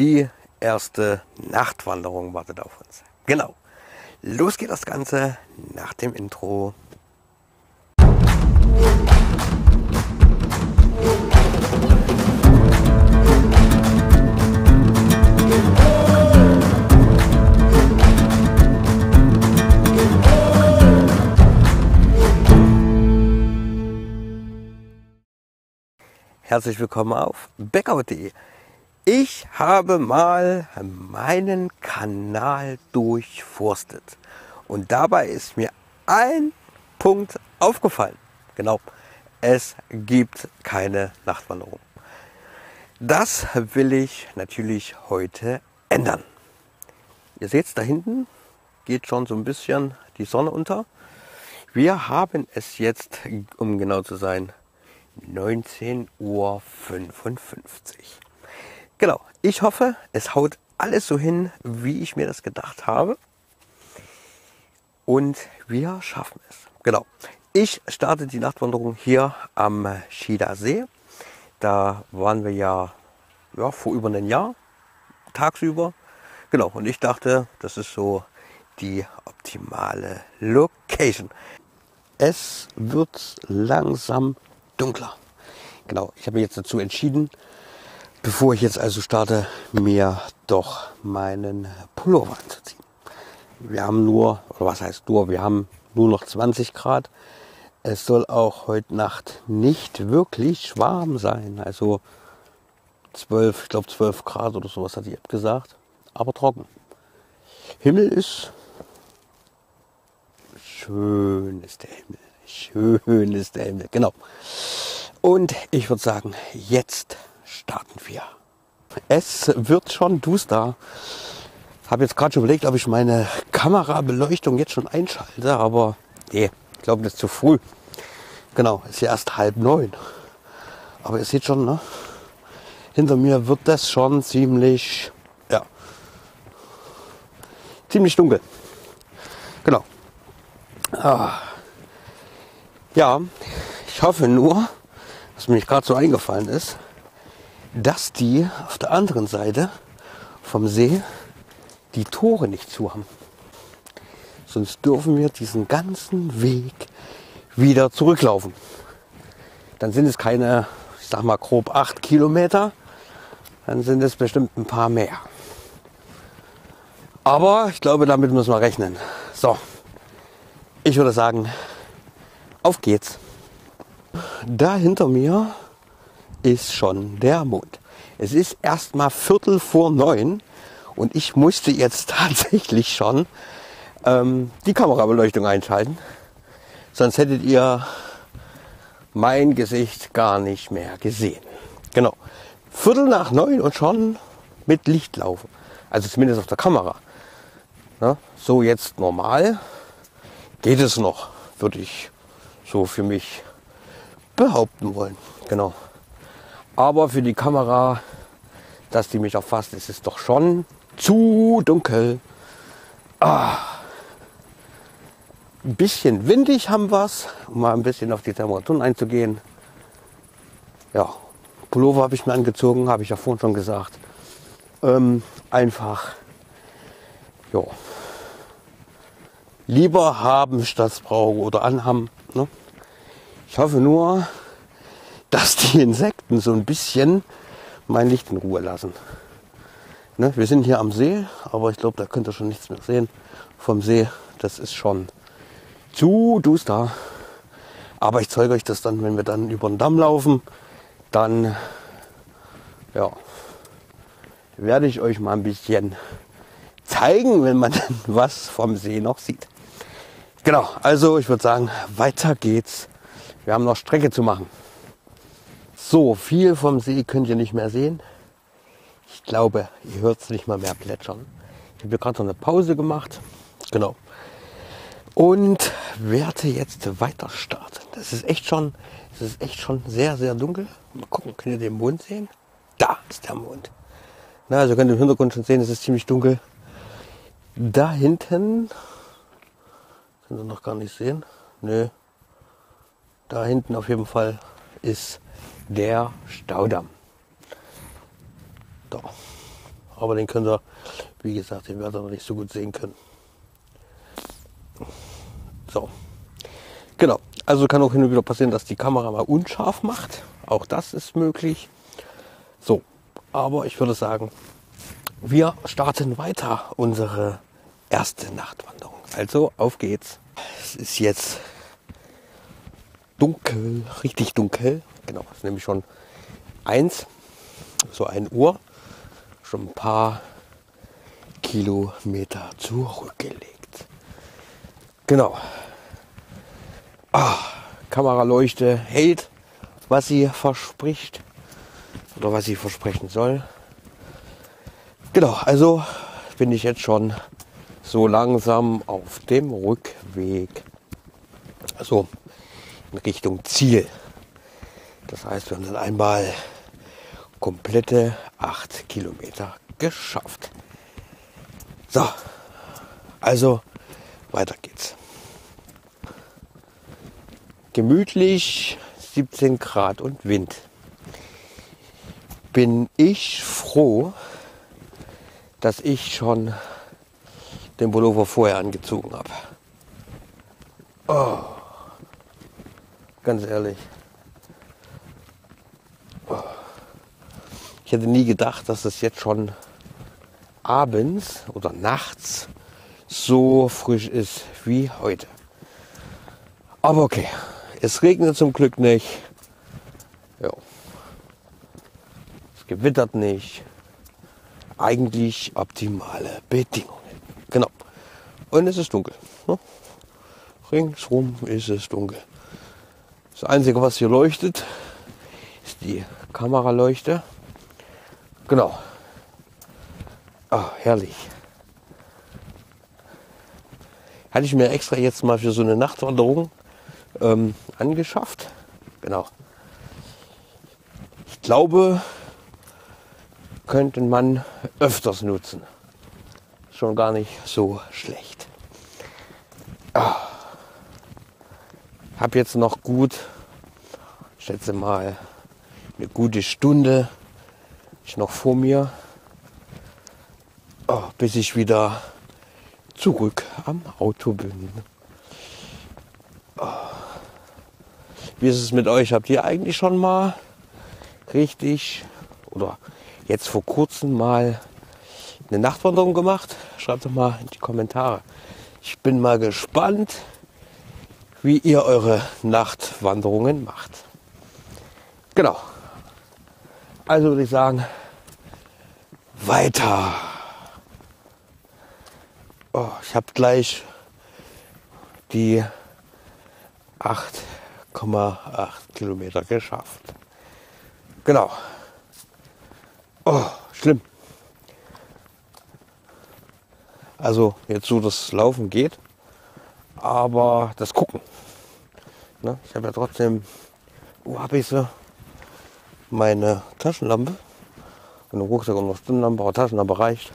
Die erste Nachtwanderung wartet auf uns. Genau. Los geht das Ganze nach dem Intro. Herzlich willkommen auf backout.de. Ich habe mal meinen Kanal durchforstet und dabei ist mir ein Punkt aufgefallen. Genau, es gibt keine Nachtwanderung. Das will ich natürlich heute ändern. Ihr seht da hinten geht schon so ein bisschen die Sonne unter. Wir haben es jetzt, um genau zu sein, 19.55 Uhr. Genau, ich hoffe, es haut alles so hin, wie ich mir das gedacht habe. Und wir schaffen es. Genau. Ich starte die Nachtwanderung hier am Schieder See. Da waren wir ja, ja vor über einem Jahr, tagsüber. Genau, und ich dachte, das ist so die optimale Location. Es wird langsam dunkler. Genau, ich habe mich jetzt dazu entschieden, bevor ich jetzt also starte, mir doch meinen Pullover anzuziehen. Wir haben nur, oder was heißt nur, wir haben nur noch 20 Grad. Es soll auch heute Nacht nicht wirklich warm sein. Also 12, ich glaube 12 Grad oder sowas hat die App gesagt. Aber trocken. Himmel ist schön ist der Himmel. Schön ist der Himmel, genau. Und ich würde sagen, jetzt starten wir. Es wird schon duster. Habe jetzt gerade schon überlegt, ob ich meine Kamerabeleuchtung jetzt schon einschalte, aber nee, ich glaube, das ist zu früh. Genau, ist ja erst halb neun. Aber ihr seht schon, ne? hinter mir wird das schon ziemlich, ja, ziemlich dunkel. Genau. Ah. Ja, ich hoffe nur, was mir gerade so eingefallen ist, dass die auf der anderen Seite vom See die Tore nicht zu haben. Sonst dürfen wir diesen ganzen Weg wieder zurücklaufen. Dann sind es keine, ich sag mal grob acht Kilometer, dann sind es bestimmt ein paar mehr. Aber ich glaube, damit müssen wir rechnen. So, ich würde sagen, auf geht's. Da hinter mir ist schon der Mond. Es ist erst mal Viertel vor neun und ich musste jetzt tatsächlich schon ähm, die Kamerabeleuchtung einschalten. Sonst hättet ihr mein Gesicht gar nicht mehr gesehen. Genau. Viertel nach neun und schon mit Licht laufen. Also zumindest auf der Kamera. Ja, so jetzt normal geht es noch, würde ich so für mich behaupten wollen. Genau. Aber für die Kamera, dass die mich erfasst, ist es doch schon zu dunkel. Ah. Ein bisschen windig haben wir es, um mal ein bisschen auf die Temperaturen einzugehen. Ja, Pullover habe ich mir angezogen, habe ich ja vorhin schon gesagt. Ähm, einfach, ja, lieber haben statt brauchen oder anhaben. Ne? Ich hoffe nur, dass die Insekten so ein bisschen mein Licht in Ruhe lassen. Ne? Wir sind hier am See, aber ich glaube, da könnt ihr schon nichts mehr sehen vom See. Das ist schon zu duster. Aber ich zeige euch das dann, wenn wir dann über den Damm laufen. Dann ja, werde ich euch mal ein bisschen zeigen, wenn man was vom See noch sieht. Genau, also ich würde sagen, weiter geht's. Wir haben noch Strecke zu machen. So, viel vom See könnt ihr nicht mehr sehen. Ich glaube, ihr hört es nicht mal mehr plätschern. Ich habe gerade so eine Pause gemacht. Genau. Und werde jetzt weiter starten. Das ist echt schon, das ist echt schon sehr, sehr dunkel. Mal gucken, könnt ihr den Mond sehen? Da ist der Mond. Na, also könnt ihr im Hintergrund schon sehen, es ist ziemlich dunkel. Da hinten Könnt ihr noch gar nicht sehen. Nö. Da hinten auf jeden Fall ist der Staudamm. Da. Aber den könnt ihr, wie gesagt, den werdet ihr noch nicht so gut sehen können. So. Genau. Also kann auch hin und wieder passieren, dass die Kamera mal unscharf macht. Auch das ist möglich. So. Aber ich würde sagen, wir starten weiter unsere erste Nachtwanderung. Also auf geht's. Es ist jetzt dunkel, richtig dunkel. Genau, es ist nämlich schon eins, so ein Uhr. Schon ein paar Kilometer zurückgelegt. Genau. Ah, Kameraleuchte hält, was sie verspricht oder was sie versprechen soll. Genau, also bin ich jetzt schon so langsam auf dem Rückweg. Also in Richtung Ziel. Das heißt, wir haben dann einmal komplette 8 Kilometer geschafft. So, also weiter geht's. Gemütlich 17 Grad und Wind. Bin ich froh, dass ich schon den Pullover vorher angezogen habe. Oh. Ganz ehrlich. Ich hätte nie gedacht, dass es jetzt schon abends oder nachts so frisch ist wie heute. Aber okay, es regnet zum Glück nicht. Ja. Es gewittert nicht. Eigentlich optimale Bedingungen. Genau. Und es ist dunkel. Ne? Ringsrum ist es dunkel. Das Einzige, was hier leuchtet, ist die Kameraleuchte. Genau. Ah, herrlich. Hatte ich mir extra jetzt mal für so eine Nachtwanderung ähm, angeschafft. Genau. Ich glaube, könnte man öfters nutzen schon gar nicht so schlecht. Ah. Habe jetzt noch gut, schätze mal, eine gute Stunde ist noch vor mir, oh, bis ich wieder zurück am Auto bin. Oh. Wie ist es mit euch? Habt ihr eigentlich schon mal richtig oder jetzt vor kurzem mal eine Nachtwanderung gemacht? Schreibt doch mal in die Kommentare. Ich bin mal gespannt, wie ihr eure Nachtwanderungen macht. Genau. Also würde ich sagen, weiter. Oh, ich habe gleich die 8,8 Kilometer geschafft. Genau. Oh, schlimm. Also jetzt so das Laufen geht, aber das Gucken. Ne? Ich habe ja trotzdem, wo habe ich sie? Meine Taschenlampe und im Rucksack und noch Stundenlampe, aber Taschenlampe reicht.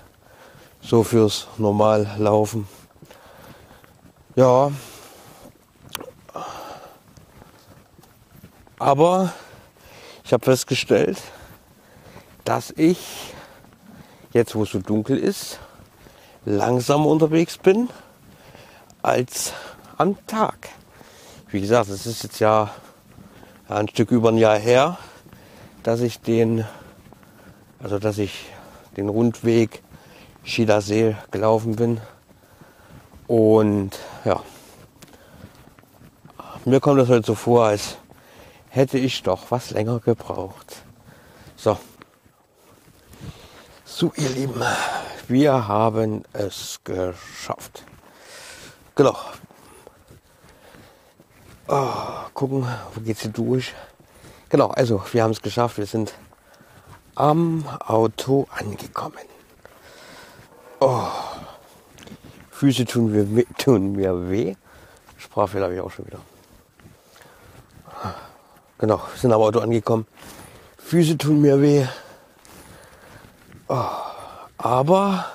So fürs normal Laufen. Ja. Aber ich habe festgestellt, dass ich jetzt, wo es so dunkel ist, langsamer unterwegs bin als am Tag. Wie gesagt, es ist jetzt ja ein Stück über ein Jahr her, dass ich den, also dass ich den Rundweg Schiedersee gelaufen bin. Und ja, mir kommt das halt so vor, als hätte ich doch was länger gebraucht. So. So, ihr Lieben, wir haben es geschafft. Genau. Oh, gucken, wo geht's hier durch? Genau, also wir haben es geschafft. Wir sind am Auto angekommen. Oh, Füße tun mir, tun mir weh. Sprachfehler habe ich auch schon wieder. Genau, wir sind am Auto angekommen. Füße tun mir weh. Oh. Aber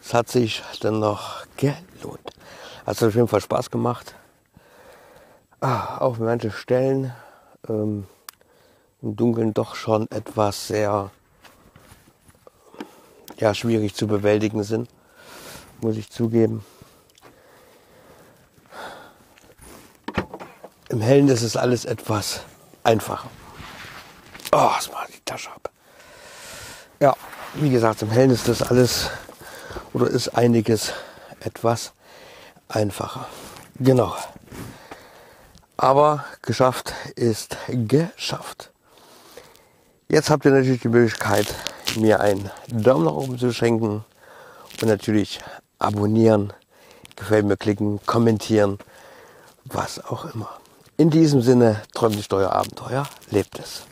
es hat sich dann noch gelohnt. Hat auf jeden Fall Spaß gemacht. Ah, auf manche Stellen ähm, im Dunkeln doch schon etwas sehr ja, schwierig zu bewältigen sind, muss ich zugeben. Im Hellen ist es alles etwas einfacher. Oh, was macht die Tasche ab? Ja, wie gesagt, im Hellen ist das alles oder ist einiges etwas einfacher. Genau. Aber geschafft ist geschafft. Jetzt habt ihr natürlich die Möglichkeit, mir einen Daumen nach oben zu schenken und natürlich abonnieren, gefällt mir klicken, kommentieren, was auch immer. In diesem Sinne, träumt nicht euer Abenteuer, lebt es.